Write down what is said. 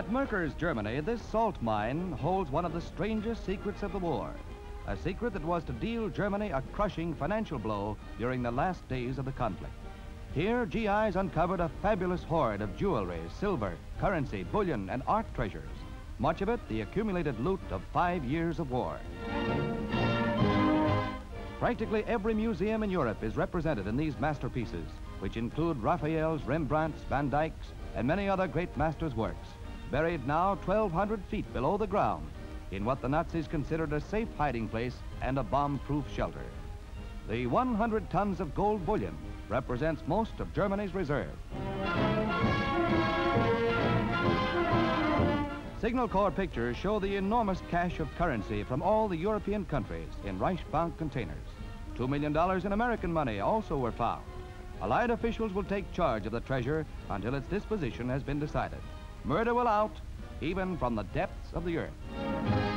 At Merkers, Germany, this salt mine holds one of the strangest secrets of the war. A secret that was to deal Germany a crushing financial blow during the last days of the conflict. Here, GIs uncovered a fabulous hoard of jewelry, silver, currency, bullion, and art treasures. Much of it the accumulated loot of five years of war. Practically every museum in Europe is represented in these masterpieces, which include Raphael's, Rembrandt's, Van Dyck's, and many other great masters' works, buried now 1,200 feet below the ground in what the Nazis considered a safe hiding place and a bomb-proof shelter. The 100 tons of gold bullion represents most of Germany's reserve. Signal Corps pictures show the enormous cache of currency from all the European countries in Reichsbank containers. Two million dollars in American money also were found. Allied officials will take charge of the treasure until its disposition has been decided. Murder will out, even from the depths of the earth.